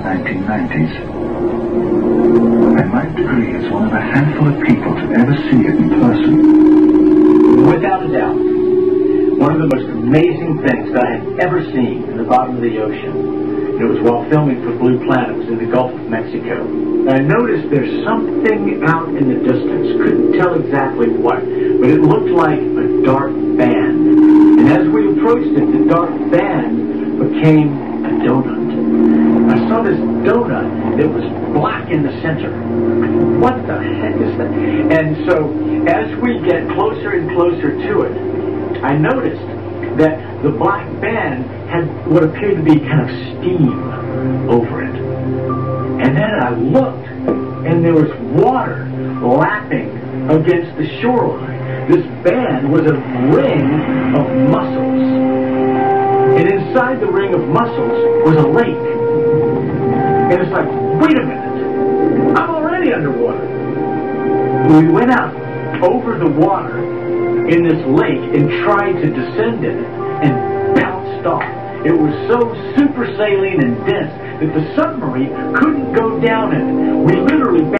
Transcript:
the 1990s. I Mike deGruy as one of a handful of people to ever see it in person. Without a doubt, one of the most amazing things that I have ever seen in the bottom of the ocean. It was while filming for Blue Planet. It was in the Gulf of Mexico. And I noticed there's something out in the distance. Couldn't tell exactly what, but it looked like a dark band. And as we approached it, the dark band became donut It was black in the center. What the heck is that? And so as we get closer and closer to it, I noticed that the black band had what appeared to be kind of steam over it. And then I looked, and there was water lapping against the shoreline. This band was a ring of mussels. And inside the ring of mussels was a lake. And it's like, wait a minute, I'm already underwater. We went out over the water in this lake and tried to descend in it and bounced off. It was so super saline and dense that the submarine couldn't go down it. We literally